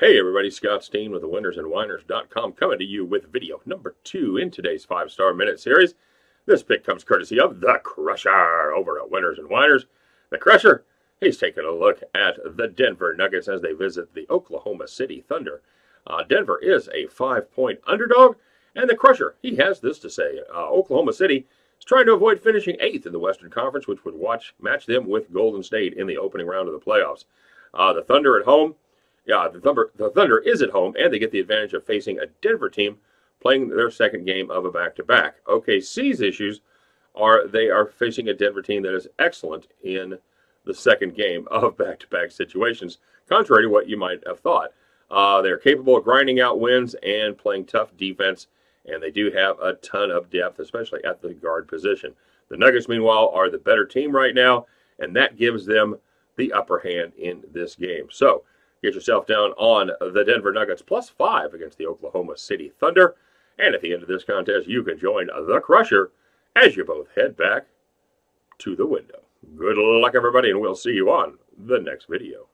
Hey everybody, Scott Steen with the winnersandwhiners.com coming to you with video number two in today's five star minute series. This pick comes courtesy of The Crusher over at Winners and Whiners. The Crusher, he's taking a look at the Denver Nuggets as they visit the Oklahoma City Thunder. Uh, Denver is a five point underdog, and the Crusher, he has this to say uh, Oklahoma City is trying to avoid finishing eighth in the Western Conference, which would watch match them with Golden State in the opening round of the playoffs. Uh, the Thunder at home yeah, the Thunder, the Thunder is at home, and they get the advantage of facing a Denver team playing their second game of a back-to-back. OKC's issues are they are facing a Denver team that is excellent in the second game of back-to-back situations, contrary to what you might have thought. Uh, they're capable of grinding out wins and playing tough defense, and they do have a ton of depth, especially at the guard position. The Nuggets, meanwhile, are the better team right now, and that gives them the upper hand in this game. So, Get yourself down on the Denver Nuggets plus five against the Oklahoma City Thunder. And at the end of this contest, you can join the Crusher as you both head back to the window. Good luck, everybody, and we'll see you on the next video.